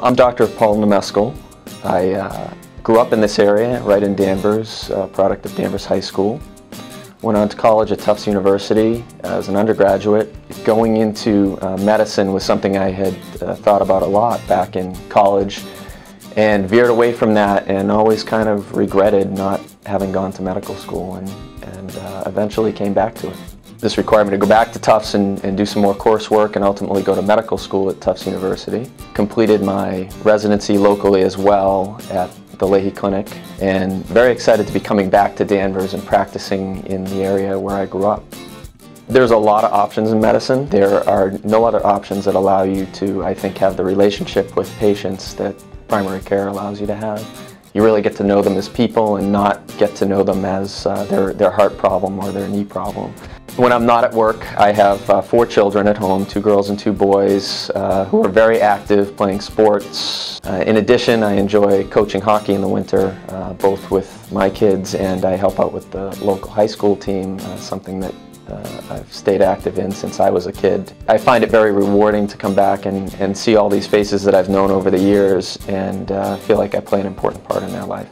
I'm Dr. Paul Nemeskal. I uh, grew up in this area, right in Danvers, uh, product of Danvers High School. Went on to college at Tufts University as an undergraduate. Going into uh, medicine was something I had uh, thought about a lot back in college and veered away from that and always kind of regretted not having gone to medical school and, and uh, eventually came back to it. This required me to go back to Tufts and, and do some more coursework and ultimately go to medical school at Tufts University. Completed my residency locally as well at the Lahey Clinic and very excited to be coming back to Danvers and practicing in the area where I grew up. There's a lot of options in medicine. There are no other options that allow you to, I think, have the relationship with patients that primary care allows you to have. You really get to know them as people and not get to know them as uh, their, their heart problem or their knee problem. When I'm not at work, I have uh, four children at home, two girls and two boys, uh, who are very active playing sports. Uh, in addition, I enjoy coaching hockey in the winter, uh, both with my kids and I help out with the local high school team, uh, something that uh, I've stayed active in since I was a kid. I find it very rewarding to come back and, and see all these faces that I've known over the years and feel like I play an important part in their life.